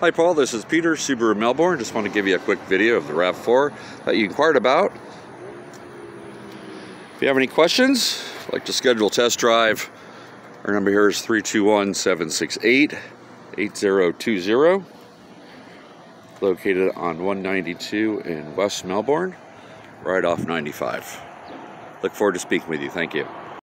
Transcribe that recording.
Hi Paul, this is Peter, Subaru Melbourne. Just want to give you a quick video of the RAV4 that you inquired about. If you have any questions, like to schedule a test drive, our number here is 321-768-8020. Located on 192 in West Melbourne, right off 95. Look forward to speaking with you. Thank you.